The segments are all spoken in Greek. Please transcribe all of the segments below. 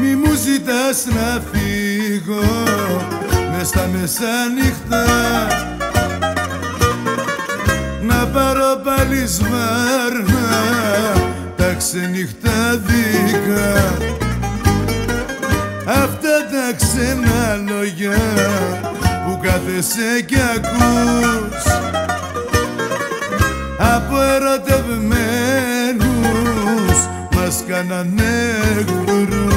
Μη μου ζητάς να φύγω μες στα μεσάνυχτα. Να πάρω πάλι σβάρνα τα ξενυχτάδικα αυτά τα ξένα λόγια που κάθεσαι κι ακούς. Από ερωτευμένους μας κάνανε εχθρούς Δεν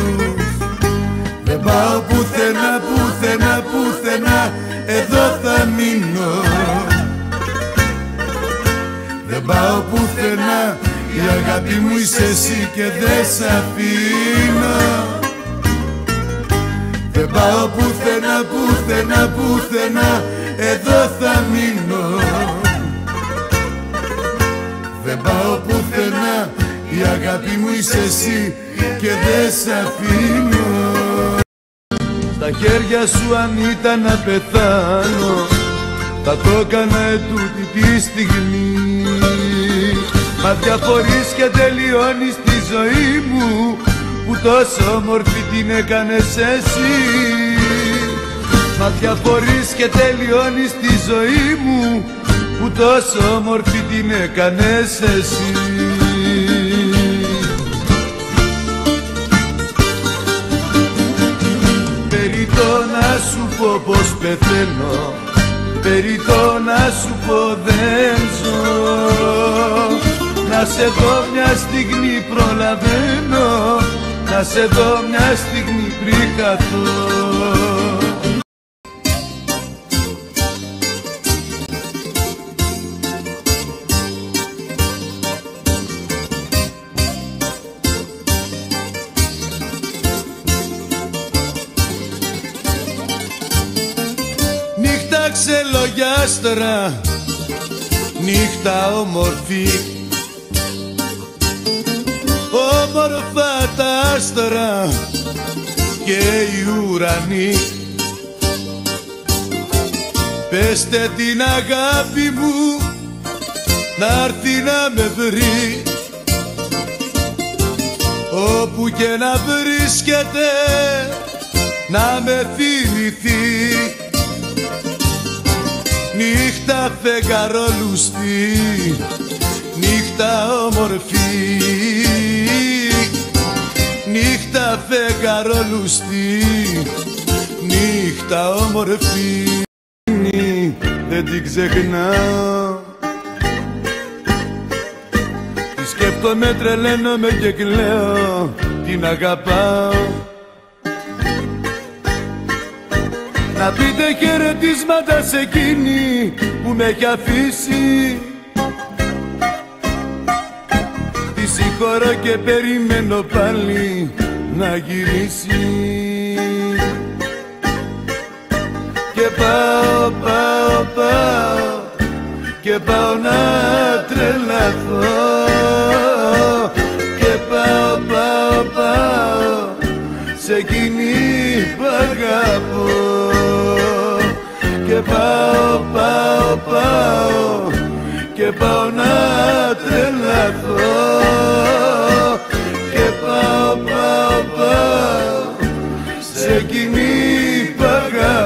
πάω πουθενά, πουθενά, πουθενά εδώ θα μείνω. Δεν πάω πουθενά η αγάπη μου είσαι εσύ και δεν σ' αφήνω. Δεν πάω πουθενά, πουθενά, πουθενά εδώ θα μείνω. Δεν πάω πουθενά Η αγάπη μου είσαι εσύ Και δεν σ' αφήνω Στα χέρια σου αν ήταν να πεθάνω Θα το έκανα ετούτη τη στιγμή. Μα διαφορείς και τελειώνεις τη ζωή μου Που τόσο όμορφη την έκανες εσύ. Μα διαφορείς και τελειώνεις τη ζωή μου που τόσο όμορφη την έκανες εσύ πως πεθαίνω Περί το να σου πω δεν ζω. Να σε δω μια στιγμή προλαβαίνω Να σε δω μια στιγμή πριν χαθώ Νύχτα ξελογιάστρα, νύχτα όμορφη. Όμορφα τα άστρα και οι ουρανοί. Πεστε την αγάπη μου να έρθει να με βρει. Όπου και να βρίσκεται να με θυμηθεί φεγγαρόλουστη, νύχτα όμορφη. Νύχτα φεγγαρόλουστη, νύχτα όμορφη. Δεν την ξεχνάω. Τη σκέφτομαι, τρελαίνομαι και κλαίω. Την αγαπάω Να πείτε χαιρετίσματα σε εκείνη που με έχει αφήσει. Τη συγχωρώ και περιμένω πάλι να γυρίσει. Και πάω, πάω, πάω και πάω να τρελαθώ. Και πάω, πάω, πάω σε εκείνη που πάω και πάω να τρελαθώ. Και πάω, πάω, πάω σε κοινή παγά